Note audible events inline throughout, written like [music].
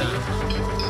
Yeah.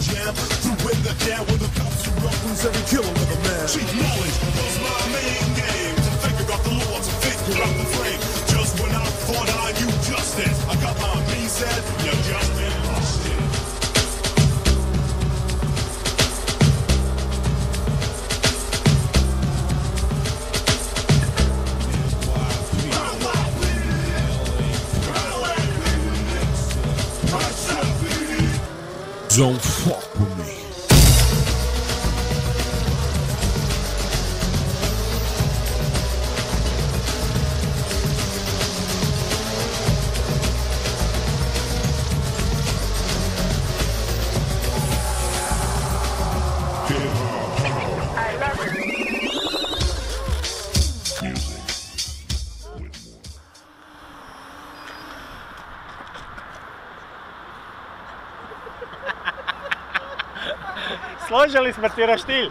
jam. Threw in the can with the cops who reference every killer of a man. Chief Don't fuck with me. Složili smo ti. [laughs]